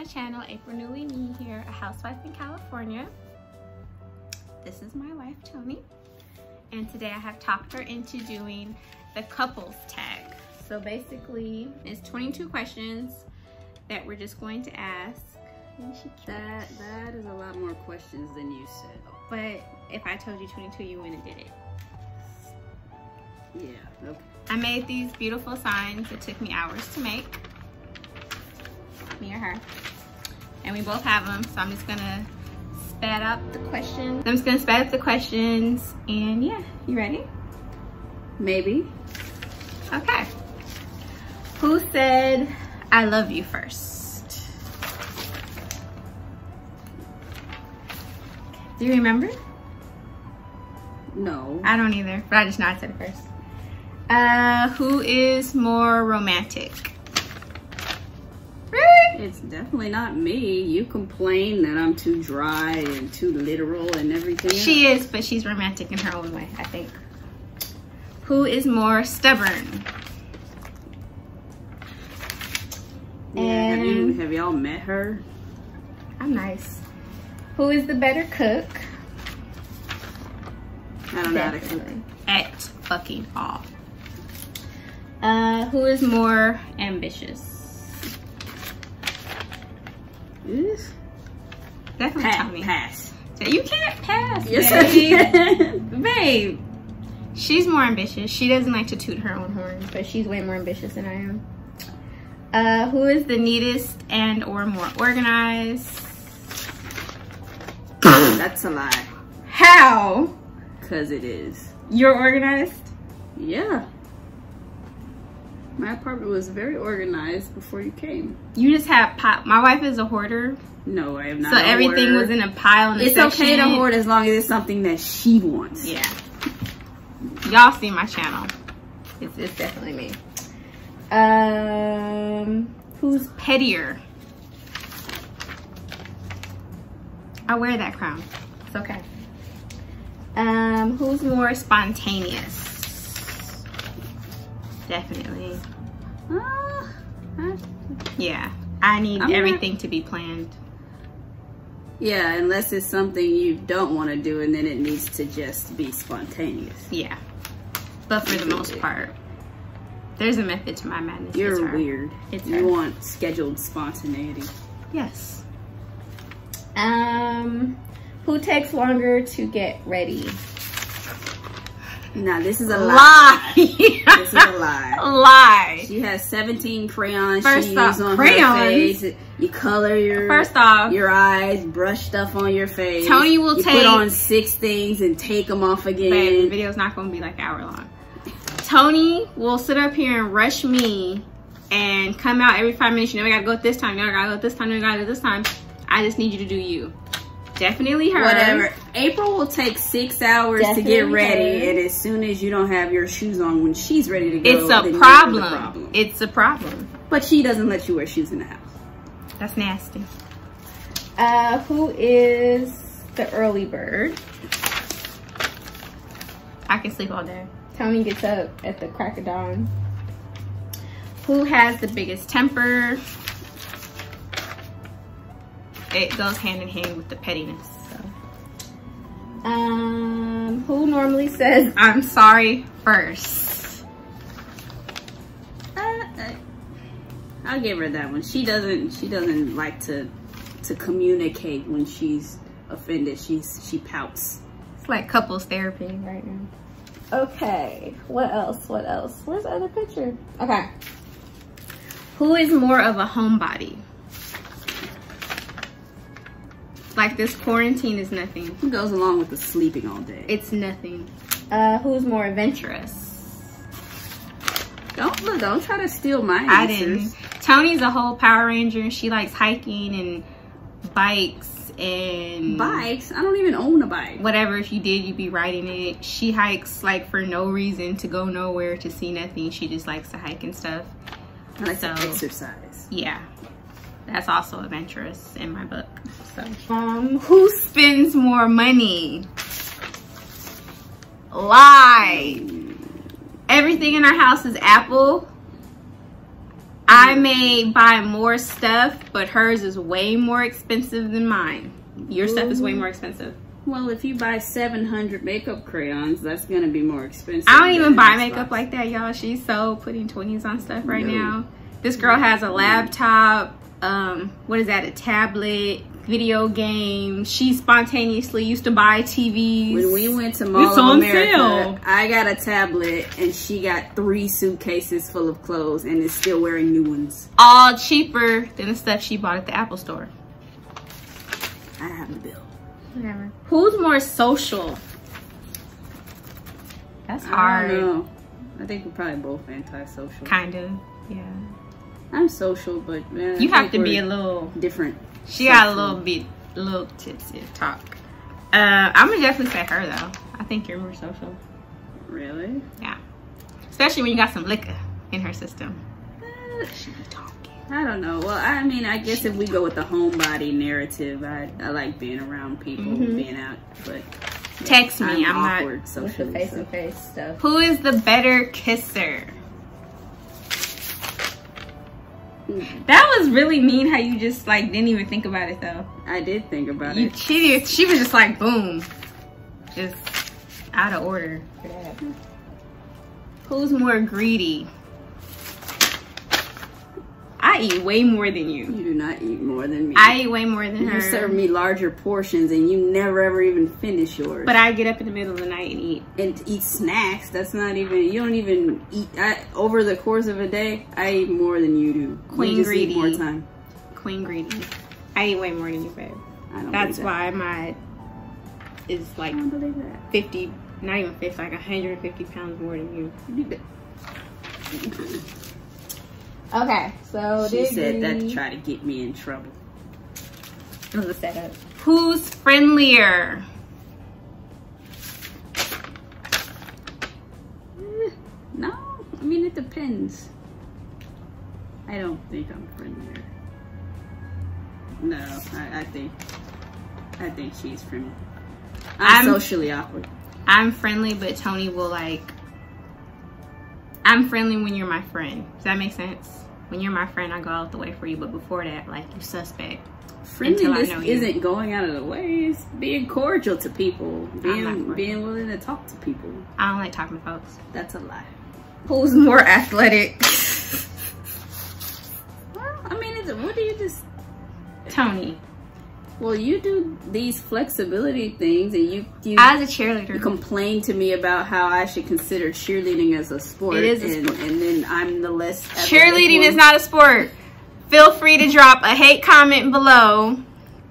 my channel, April Newly Me here, a housewife in California. This is my wife, Toni. And today I have talked her into doing the couples tag. So basically, it's 22 questions that we're just going to ask. That, that is a lot more questions than you said. But if I told you 22, you wouldn't have did it. Yeah, okay. I made these beautiful signs. It took me hours to make. Me or her. And we both have them, so I'm just gonna spat up the questions. I'm just gonna spat up the questions, and yeah, you ready? Maybe. Okay. Who said, I love you first? Do you remember? No. I don't either, but I just know I said it first. Uh, who is more romantic? It's definitely not me. You complain that I'm too dry and too literal and everything. She is, but she's romantic in her own way, I think. Who is more stubborn? Yeah, And- have y'all met her? I'm nice. Who is the better cook? I don't know how to cook. At fucking all. Uh, who is more ambitious? Yes. Definitely Pa- Tommy. pass. You can't pass, Yes, babe. can. Babe, she's more ambitious. She doesn't like to toot her own horn, but she's way more ambitious than I am. Uh, who is the neatest and or more organized? That's a lie. How? Cause it is. You're organized? Yeah. My apartment was very organized before you came. You just have pop. My wife is a hoarder, No, I am not. so everything hoarder. was in a pile in It's section. okay to hoard as long as it's something that she wants. Yeah. Y'all see my channel. It's, it's definitely me. Um, who's pettier? I wear that crown. It's okay. Um, who's more spontaneous? Definitely. I- Yeah. I need I'm everything to be planned. yeah, unless it's something you don't want to do and then it needs to just be spontaneous. Yeah. But for the most part, there's a method to my madness. You're her. weird. It's you her. want scheduled spontaneity. Yes. Um, who takes longer to get ready? Now this is a lie. Lie. This is a lie. Lie. She has 17 crayons First she off, on crayons? You color your First off, your eyes, brush stuff on your face. Toni will you take- put on six things and take them off again. babe, the video's not gonna be like an hour long. Toni will sit up here and rush me and come out every five minutes. You know, I gotta go this time. You know, I gotta go this time. You know, I gotta go this time. I just need you to do you. Definitely her. Whatever. April will take six hours to get ready, her. and as soon as you don't have your shoes on when she's ready to go, It's a problem. problem. It's a problem. But she doesn't let you wear shoes in the house. That's nasty. Uh, who is the early bird? I can sleep all day. Toni gets up at the crack of dawn. Who has the biggest temper? It goes hand in hand with the pettiness. So. Um, who normally says I'm sorry first? Uh, uh, I'll give her that one. She doesn't. She doesn't like to to communicate when she's offended. She's she pouts. It's like couples therapy right now. Okay, what else? What else? Where's the other picture? Okay. Who is more of a homebody? Like this quarantine is nothing. Who goes along with the sleeping all day? It's nothing. Uh, who's more adventurous? don't look. Don't try to steal my answers. I didn't. Toni's a whole Power Ranger and she likes hiking and bikes and Bikes. I don't even own a bike. whatever if you did you'd be riding it she hikes like for no reason to go nowhere to see nothing she just likes to hike and stuff I like So- to exercise. yeah that's also adventurous in my book so um who spends more money lie everything in our house is apple I may buy more stuff, but hers is way more expensive than mine. Your stuff is way more expensive. Well, if you buy 700 makeup crayons, that's going to be more expensive. I don't even buy makeup like that, y'all. She's so putting 20s on stuff right No. now. This girl has a laptop, um, what is that, a tablet, video game. She spontaneously used to buy TVs. When we went to Mall It's of on America, sale. I got a tablet and she got three suitcases full of clothes and is still wearing new ones. all cheaper than the stuff she bought at the Apple store. I have the bill. Whatever. Who's more social? That's I hard. don't know. I think we're probably both antisocial. Kind of. Yeah. I'm social, but man, I You have to be a little. different. She got a little bit, a little tipsy talk. Uh, I'm gonna definitely say her though. I think you're more social. Really? Yeah. Especially when you got some liquor in her system. Uh, She be talking. I don't know. Well, I mean, I guess if we go with the homebody narrative, I, I like being around people, Mhm. being out, but Text me. I'm, awkward not the face so- to face stuff. Who is the better kisser? Mm-hmm. That was really mean. How you just like didn't even think about it though. I did think about You, it. she she was just like boom, just out of order for that. Mm-hmm. Who's more greedy? I eat way more than you. You do not eat more than me. I eat way more than her. you serve me larger portions and you never ever even finish yours. But I get up in the middle of the night and eat. and eat snacks. That's not even. You don't even eat. I, over the course of a day, I eat more than you do. Queen you greedy. More time. Queen greedy. I eat way more than you, babe. I don't. That's believe why my is like I don't believe that. 50, not even 50, like 150 pounds more than you. You do Okay, so that. She said that to try to get me in trouble. It was a setup. Who's friendlier? No, I mean it depends. I don't think I'm friendlier. No, I, I think I think she's friendly. I'm, I'm- socially awkward. I'm friendly, but Toni will like. I'm friendly when you're my friend. Does that make sense? When you're my friend, I go out the way for you, but before that, like you suspect. Friendliness isn't going out of the way. It's being cordial to people, being being willing to talk to people. I don't like talking to folks. That's a lie. Who's more athletic? Well, I mean, it's, what do you just? Toni. Well, you do these flexibility things, and you you, As a cheerleader, you complain to me about how I should consider cheerleading as a sport. It is a and, sport. and then I'm the less cheerleading is not a sport. Feel free to drop a hate comment below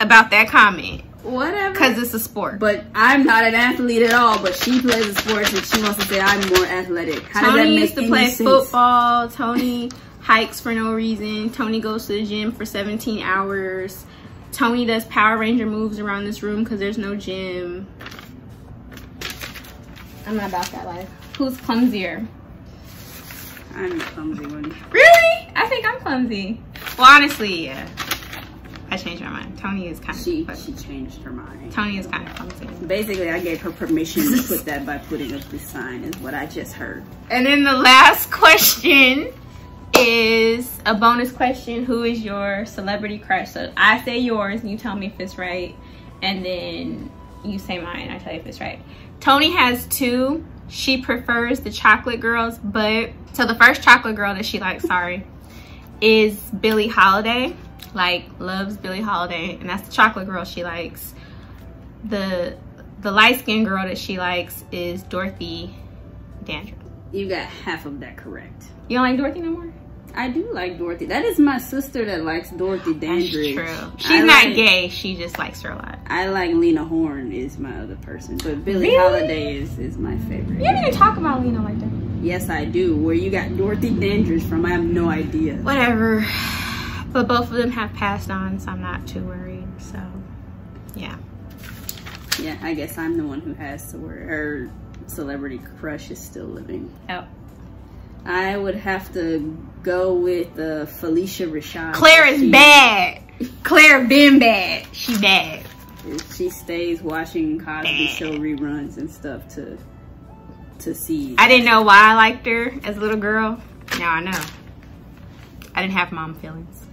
about that comment whatever. because it's a sport. But I'm not an athlete at all. But she plays a sport, and she wants to say I'm more athletic. How Toni used to play sense? football. Toni hikes for no reason. Toni goes to the gym for 17 hours. Toni does Power Ranger moves around this room because there's no gym. I'm not about that life. Who's clumsier? I'm the clumsy one. Really? I think I'm clumsy. Well, honestly, yeah. I changed my mind. Toni is kind of. She but she changed her mind. Toni is kind of clumsy. Basically, I gave her permission to put that by putting up this sign. Is what I just heard. And then the last question is a bonus question. Who is your celebrity crush? So I say yours and you tell me if it's right. And then you say mine. I tell you if it's right. Toni has two. She prefers the chocolate girls, but so the first chocolate girl that she likes, sorry, is Billie Holiday. Like loves Billie Holiday, and that's the chocolate girl she likes. The the light skinned girl that she likes is Dorothy Dandridge. You got half of that correct. You don't like Dorothy no more? I do like Dorothy. That is my sister that likes Dorothy Dandridge. That's true. She's I not like- gay. She just likes her a lot. I like Lena Horne is my other person, but Billie Really? Holiday is, is my favorite. You didn't even talk about Lena like that. Yes, I do. Where you got Dorothy Dandridge from, I have no idea. Whatever. But both of them have passed on, so I'm not too worried. So, yeah. Yeah, I guess I'm the one who has to worry. Her celebrity crush is still living. Yep. I would have to go with uh, Phylicia Rashad. Claire is She- bad. Claire been bad. She bad. She stays watching Cosby. Show reruns and stuff to to see. I didn't know why I liked her as a little girl. Now I know. I didn't have mom feelings.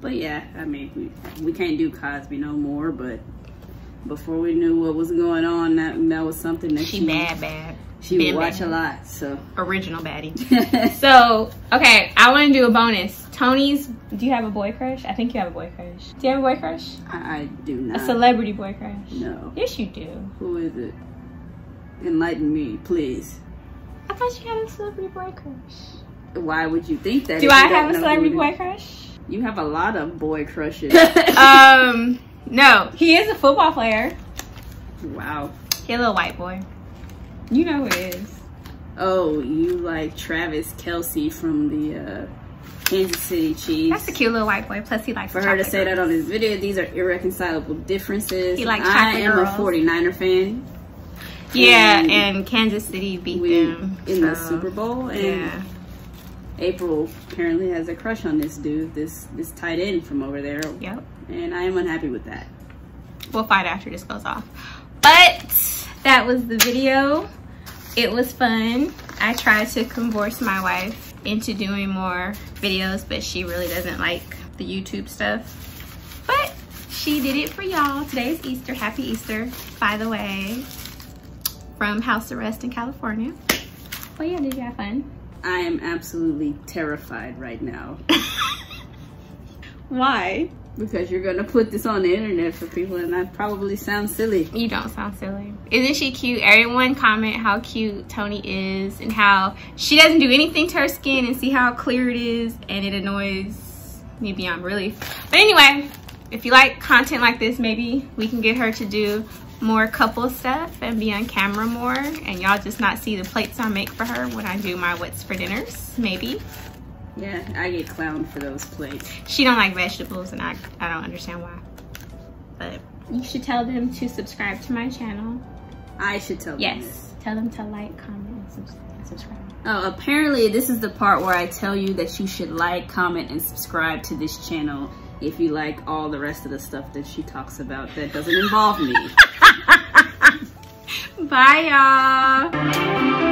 But yeah, I mean, we, we can't do Cosby no more, but before we knew what was going on, that, that was something that She she, bad, bad. She would watch a lot, so. Original baddie. So, okay, I want to do a bonus. Toni's, do you have a boy crush? I think you have a boy crush. Do you have a boy crush? I, I do not. A celebrity boy crush? no. Yes, you do. Who is it? Enlighten me, please. I thought you had a celebrity boy crush. Why would you think that? Do I have a celebrity boy crush? You have a lot of boy crushes. um, no. He is a football player. wow. He a little white boy. You know who it is. Oh, you like Travis Kelce from the uh, Kansas City Chiefs. That's a cute little white boy. Plus, he likes For her to say that on this video, these are irreconcilable differences. He likes I am girls. a 49er fan. Yeah, and and Kansas City beat them in the Super Bowl, and Yeah. April apparently has a crush on this dude, this this tight end from over there, Yep. and I am unhappy with that. We'll fight after this goes off. But that was the video. It was fun. I tried to converse my wife into doing more videos, but she really doesn't like the YouTube stuff. But she did it for y'all. Today is Easter. Happy Easter, by the way, from house arrest in California. But yeah, did you have fun? I am absolutely terrified right now Why? Because you're gonna put this on the internet for people, and I probably sound silly. You don't sound silly. Isn't she cute? Everyone comment how cute Toni is and how she doesn't do anything to her skin and see how clear it is and it annoys me beyond relief. But anyway, if you like content like this, maybe we can get her to do more couple stuff and be on camera more and y'all just not see the plates I make for her when I do my what's for dinners, maybe. Yeah, I get clowned for those plates. She don't like vegetables and I, I don't understand why. But you should tell them to subscribe to my channel. I should tell them. Yes. Tell them to like, comment, and subs- and subscribe. Oh, apparently this is the part where I tell you that you should like, comment, and subscribe to this channel if you like all the rest of the stuff that she talks about that doesn't involve me. Bye, y'all.